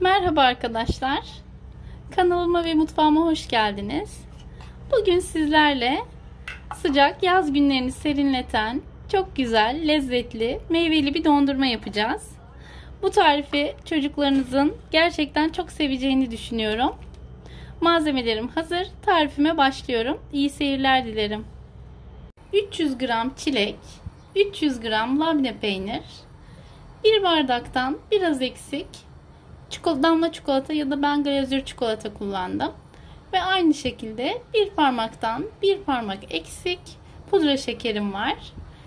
Merhaba arkadaşlar. Kanalıma ve mutfağıma hoş geldiniz. Bugün sizlerle sıcak yaz günlerini serinleten çok güzel, lezzetli, meyveli bir dondurma yapacağız. Bu tarifi çocuklarınızın gerçekten çok seveceğini düşünüyorum. Malzemelerim hazır. Tarifime başlıyorum. İyi seyirler dilerim. 300 gram çilek, 300 gram labne peynir, 1 bardaktan biraz eksik çikolata, damla çikolata ya da ben glazür çikolata kullandım. Ve aynı şekilde bir parmaktan bir parmak eksik pudra şekerim var.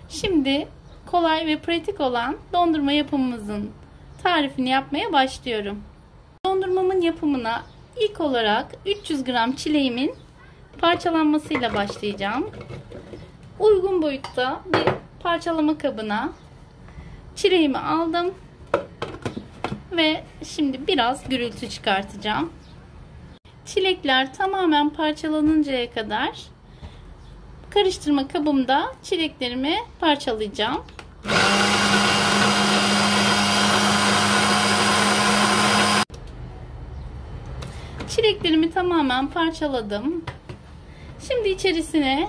Şimdi kolay ve pratik olan dondurma yapımımızın tarifini yapmaya başlıyorum. Dondurmamın yapımına ilk olarak 300 gram çileğimin parçalanmasıyla başlayacağım. Uygun boyutta bir parçalama kabına çileğimi aldım ve şimdi biraz gürültü çıkartacağım. Çilekler tamamen parçalanıncaya kadar karıştırma kabımda çileklerimi parçalayacağım. Çileklerimi tamamen parçaladım. Şimdi içerisine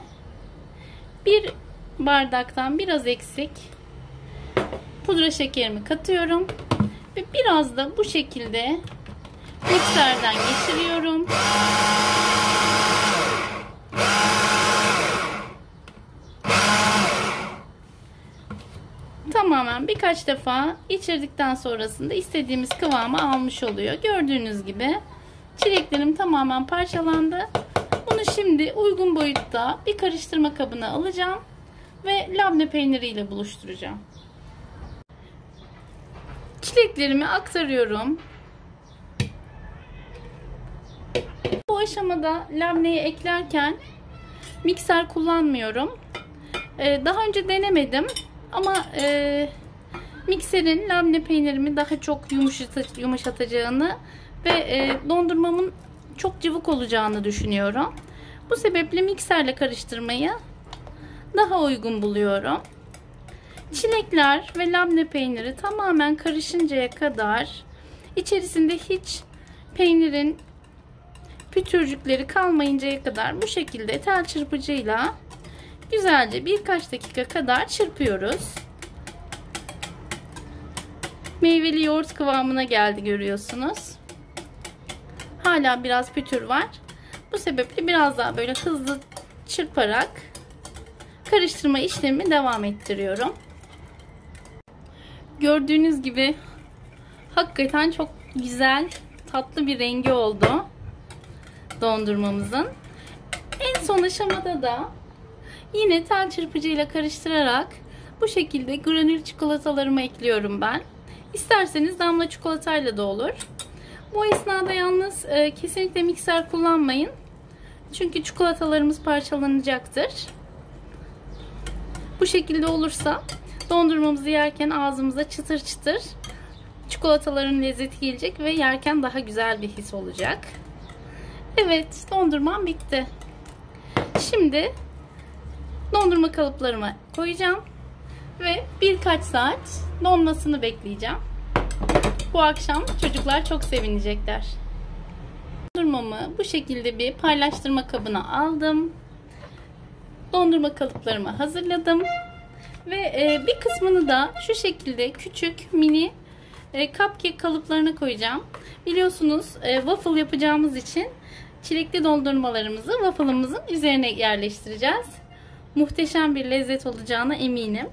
bir bardaktan biraz eksik pudra şekerimi katıyorum. Ve biraz da bu şekilde mikserden geçiriyorum. Tamamen birkaç defa içirdikten sonrasında istediğimiz kıvamı almış oluyor. Gördüğünüz gibi çileklerim tamamen parçalandı. Bunu şimdi uygun boyutta bir karıştırma kabına alacağım ve labne peyniriyle buluşturacağım. Çileklerimi aktarıyorum. Bu aşamada labneyi eklerken mikser kullanmıyorum. Ee, daha önce denemedim ama e, mikserin labne peynirimi daha çok yumuşatacağını ve e, dondurmamın çok cıvık olacağını düşünüyorum. Bu sebeple mikserle karıştırmayı daha uygun buluyorum. Çilekler ve labne peyniri tamamen karışıncaya kadar içerisinde hiç peynirin pütürcükleri kalmayıncaya kadar bu şekilde tel çırpıcıyla güzelce birkaç dakika kadar çırpıyoruz. Meyveli yoğurt kıvamına geldi görüyorsunuz. Hala biraz pütür var. Bu sebeple biraz daha böyle hızlı çırparak karıştırma işlemi devam ettiriyorum. Gördüğünüz gibi hakikaten çok güzel tatlı bir rengi oldu dondurmamızın. En son aşamada da yine tel çırpıcıyla karıştırarak bu şekilde granül çikolatalarımı ekliyorum ben. İsterseniz damla çikolatayla da olur. Bu esnada yalnız e, kesinlikle mikser kullanmayın. Çünkü çikolatalarımız parçalanacaktır. Bu şekilde olursa Dondurmamızı yerken ağzımıza çıtır çıtır çikolataların lezzeti gelecek ve yerken daha güzel bir his olacak. Evet dondurmam bitti. Şimdi dondurma kalıplarıma koyacağım ve birkaç saat donmasını bekleyeceğim. Bu akşam çocuklar çok sevinecekler. Dondurmamı bu şekilde bir paylaştırma kabına aldım. Dondurma kalıplarımı hazırladım. Ve e, bir kısmını da şu şekilde küçük mini e, cupcake kalıplarına koyacağım. Biliyorsunuz e, waffle yapacağımız için çilekli dondurmalarımızı waffle'ımızın üzerine yerleştireceğiz. Muhteşem bir lezzet olacağına eminim.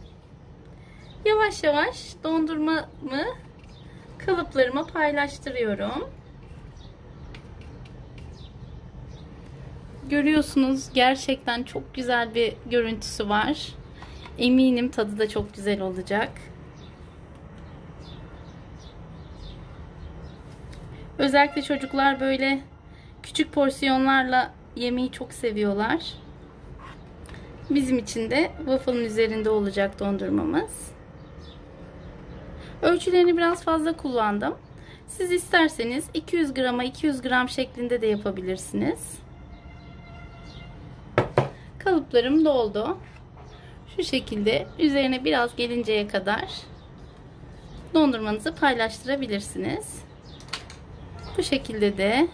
Yavaş yavaş dondurmamı kalıplarıma paylaştırıyorum. Görüyorsunuz gerçekten çok güzel bir görüntüsü var. Eminim tadı da çok güzel olacak. Özellikle çocuklar böyle küçük porsiyonlarla yemeği çok seviyorlar. Bizim için de waffle'ın üzerinde olacak dondurmamız. Ölçülerini biraz fazla kullandım. Siz isterseniz 200 grama 200 gram şeklinde de yapabilirsiniz. Kalıplarım doldu. Şu şekilde üzerine biraz gelinceye kadar dondurmanızı paylaştırabilirsiniz. Bu şekilde de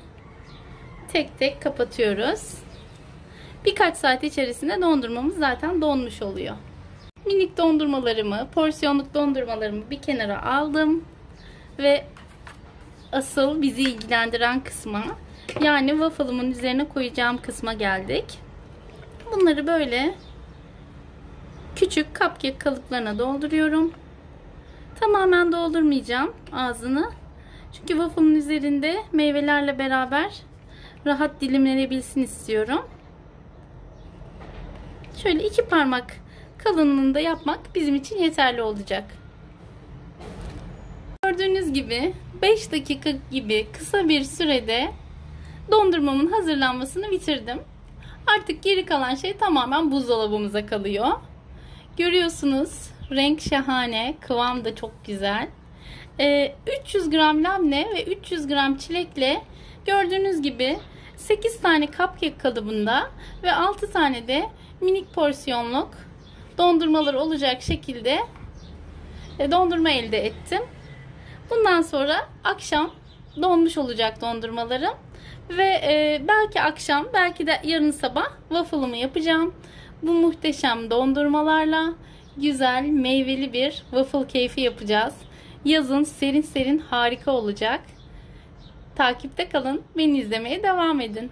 tek tek kapatıyoruz. Birkaç saat içerisinde dondurmamız zaten donmuş oluyor. Minik dondurmalarımı, porsiyonluk dondurmalarımı bir kenara aldım. Ve asıl bizi ilgilendiren kısma yani waffle'ımın üzerine koyacağım kısma geldik. Bunları böyle küçük cupcake kalıplarına dolduruyorum. Tamamen doldurmayacağım ağzını. Çünkü waffle'ın üzerinde meyvelerle beraber rahat dilimlenebilsin istiyorum. Şöyle iki parmak kalınlığında yapmak bizim için yeterli olacak. Gördüğünüz gibi 5 dakika gibi kısa bir sürede dondurmamın hazırlanmasını bitirdim. Artık geri kalan şey tamamen buzdolabımıza kalıyor. Görüyorsunuz renk şahane, kıvam da çok güzel. Ee, 300 gram labne ve 300 gram çilekle gördüğünüz gibi 8 tane cupcake kalıbında ve 6 tane de minik porsiyonluk dondurmalar olacak şekilde e, dondurma elde ettim. Bundan sonra akşam donmuş olacak dondurmalarım. Ve e, belki akşam belki de yarın sabah waffle'ımı yapacağım. Bu muhteşem dondurmalarla güzel meyveli bir waffle keyfi yapacağız. Yazın serin serin harika olacak. Takipte kalın. Beni izlemeye devam edin.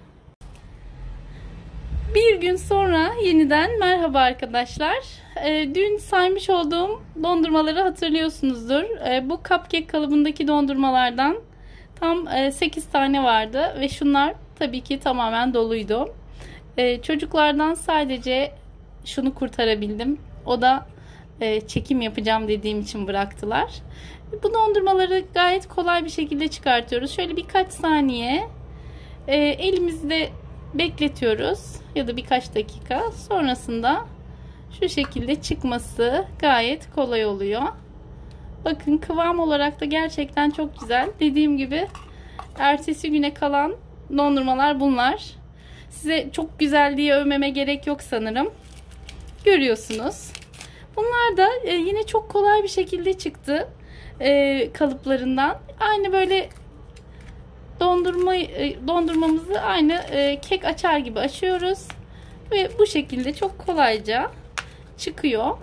Bir gün sonra yeniden merhaba arkadaşlar. E, dün saymış olduğum dondurmaları hatırlıyorsunuzdur. E, bu cupcake kalıbındaki dondurmalardan tam e, 8 tane vardı ve şunlar tabii ki tamamen doluydu. E, çocuklardan sadece şunu kurtarabildim. O da e, çekim yapacağım dediğim için bıraktılar. Bu dondurmaları gayet kolay bir şekilde çıkartıyoruz. Şöyle birkaç saniye e, elimizde bekletiyoruz ya da birkaç dakika. Sonrasında şu şekilde çıkması gayet kolay oluyor. Bakın kıvam olarak da gerçekten çok güzel. Dediğim gibi ertesi güne kalan dondurmalar bunlar. Size çok güzel diye övmeme gerek yok sanırım. Görüyorsunuz. Bunlar da e, yine çok kolay bir şekilde çıktı e, kalıplarından. Aynı böyle dondurma e, dondurmamızı aynı e, kek açar gibi açıyoruz ve bu şekilde çok kolayca çıkıyor.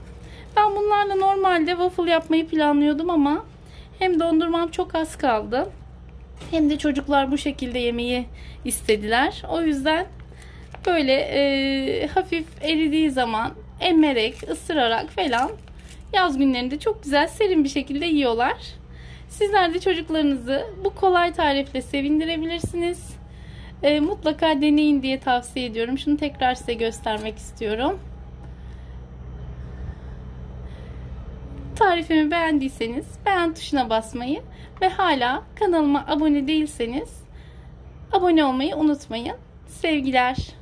Ben bunlarla normalde waffle yapmayı planlıyordum ama hem dondurmam çok az kaldı hem de çocuklar bu şekilde yemeyi istediler. O yüzden böyle e, hafif eridiği zaman emerek, ısırarak falan yaz günlerinde çok güzel serin bir şekilde yiyorlar. Sizler de çocuklarınızı bu kolay tarifle sevindirebilirsiniz. E, mutlaka deneyin diye tavsiye ediyorum. Şunu tekrar size göstermek istiyorum. Tarifimi beğendiyseniz beğen tuşuna basmayı ve hala kanalıma abone değilseniz abone olmayı unutmayın. Sevgiler.